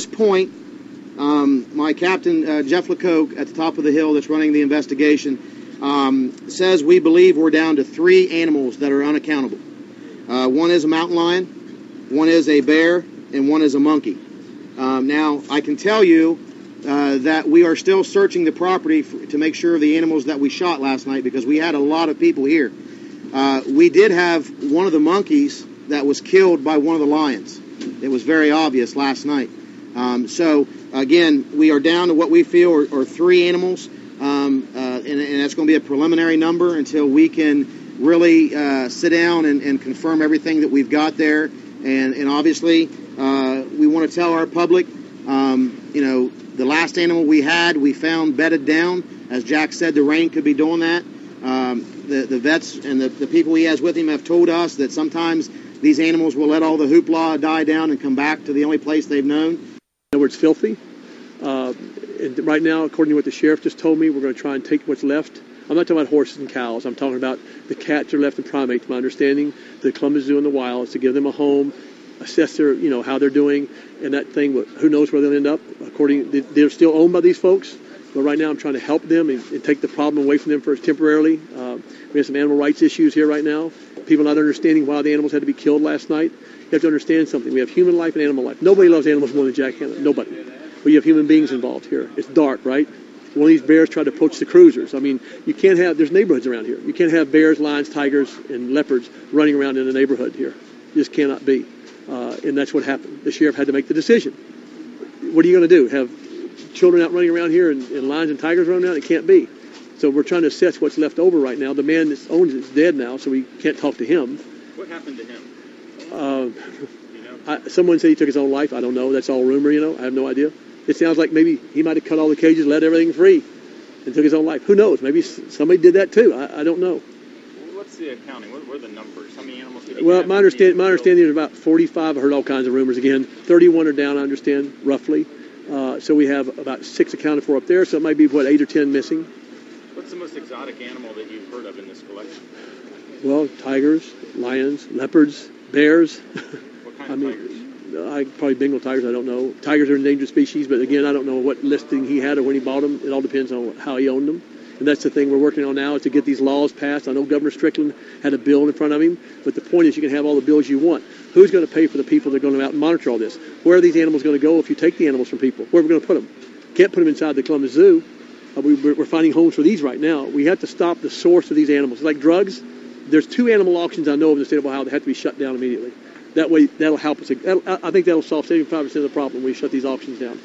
this point, um, my captain, uh, Jeff LeCoq, at the top of the hill that's running the investigation, um, says we believe we're down to three animals that are unaccountable. Uh, one is a mountain lion, one is a bear, and one is a monkey. Um, now, I can tell you uh, that we are still searching the property for, to make sure the animals that we shot last night because we had a lot of people here. Uh, we did have one of the monkeys that was killed by one of the lions. It was very obvious last night. Um, so again, we are down to what we feel are, are three animals, um, uh, and, and, that's going to be a preliminary number until we can really uh, sit down and, and, confirm everything that we've got there. And, and obviously, uh, we want to tell our public, um, you know, the last animal we had, we found bedded down. As Jack said, the rain could be doing that. Um, the, the vets and the, the people he has with him have told us that sometimes these animals will let all the hoopla die down and come back to the only place they've known where words, filthy. Uh, and right now, according to what the sheriff just told me, we're going to try and take what's left. I'm not talking about horses and cows. I'm talking about the cats are left in primate. To my understanding, the Columbus Zoo in the Wilds is to give them a home, assess their, you know, how they're doing, and that thing. Who knows where they'll end up? According, they're still owned by these folks, but right now I'm trying to help them and, and take the problem away from them first temporarily. Uh, we have some animal rights issues here right now. People not understanding why the animals had to be killed last night. You have to understand something. We have human life and animal life. Nobody loves animals more than Jack Hanna. Nobody. But you have human beings involved here. It's dark, right? One of these bears tried to poach the cruisers. I mean, you can't have, there's neighborhoods around here. You can't have bears, lions, tigers, and leopards running around in a neighborhood here. Just cannot be. Uh, and that's what happened. The sheriff had to make the decision. What are you going to do? Have children out running around here and, and lions and tigers running around? It can't be. So we're trying to assess what's left over right now. The man that owns it is dead now, so we can't talk to him. What happened to him? Uh, I, someone said he took his own life. I don't know. That's all rumor, you know. I have no idea. It sounds like maybe he might have cut all the cages, let everything free, and took his own life. Who knows? Maybe somebody did that too. I, I don't know. What's the accounting? What, what are the numbers? How many animals did Well, my understand my understanding is about 45. I heard all kinds of rumors again. 31 are down. I understand roughly. Uh, so we have about six accounted for up there. So it might be what eight or ten missing. Exotic animal that you've heard of in this collection? Well, tigers, lions, leopards, bears. What kind I of mean, tigers? I probably Bengal tigers. I don't know. Tigers are endangered species, but again, I don't know what listing he had or when he bought them. It all depends on how he owned them. And that's the thing we're working on now is to get these laws passed. I know Governor Strickland had a bill in front of him, but the point is you can have all the bills you want. Who's going to pay for the people that are going to out and monitor all this? Where are these animals going to go if you take the animals from people? Where are we going to put them? Can't put them inside the Columbus Zoo. Uh, we, are finding homes for these right now. We have to stop the source of these animals. Like drugs. There's two animal auctions I know of in the state of Ohio that have to be shut down immediately. That way, that'll help us. I think that'll solve 75% of the problem when we shut these auctions down.